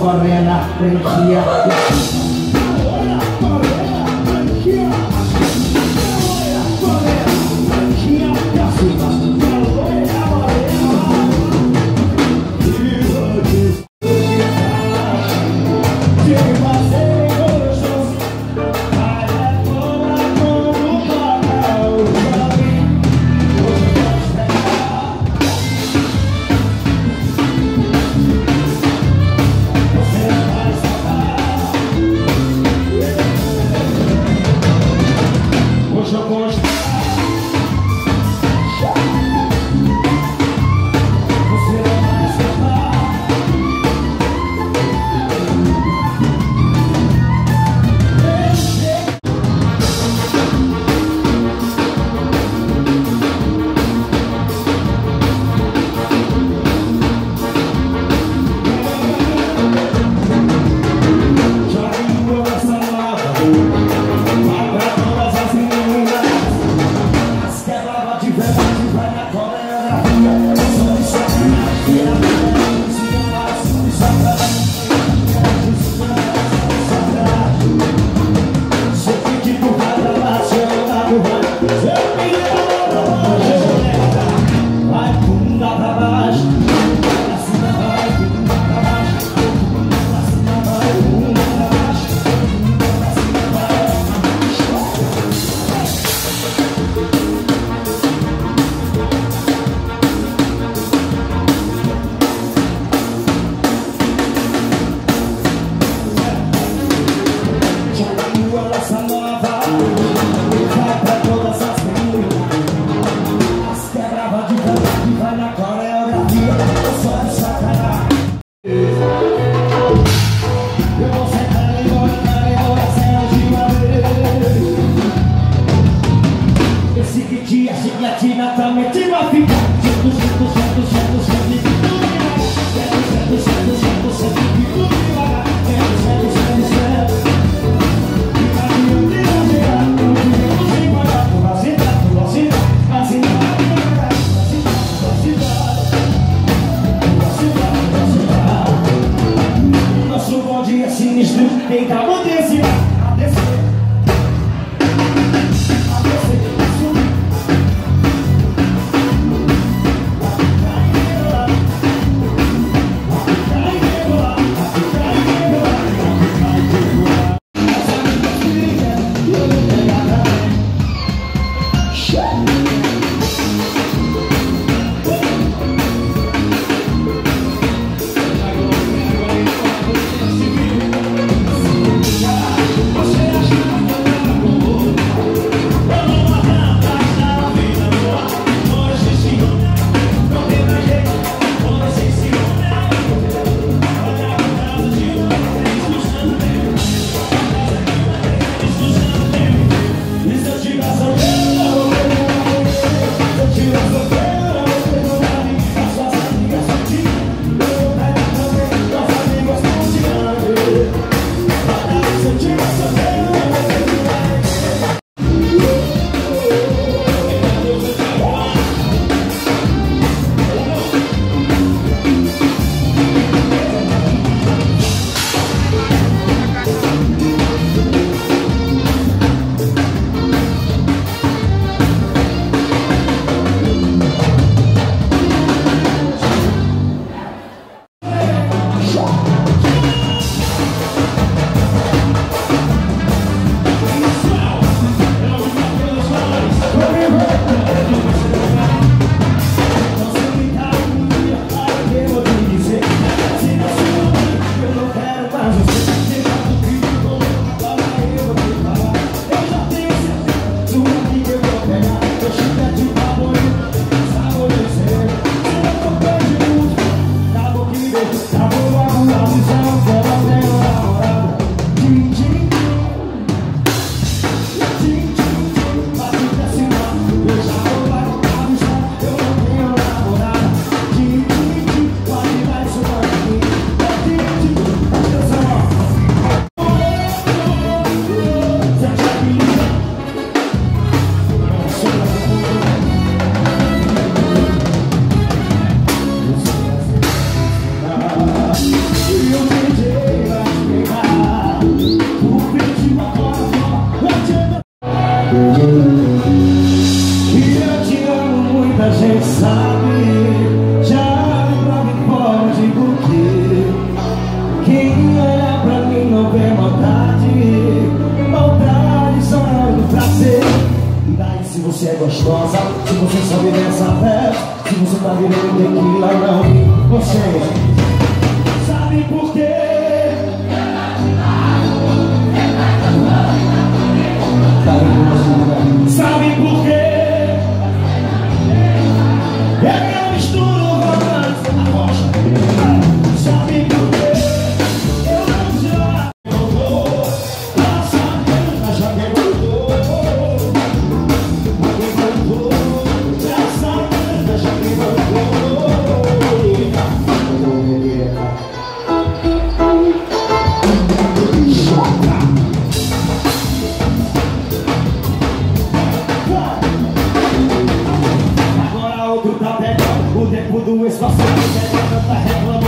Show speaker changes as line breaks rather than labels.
corre a la freguesia. você é gostosa Se você sabe dessa festa Se você tá virando tequila não. Você é tempo do espaço, que é tanta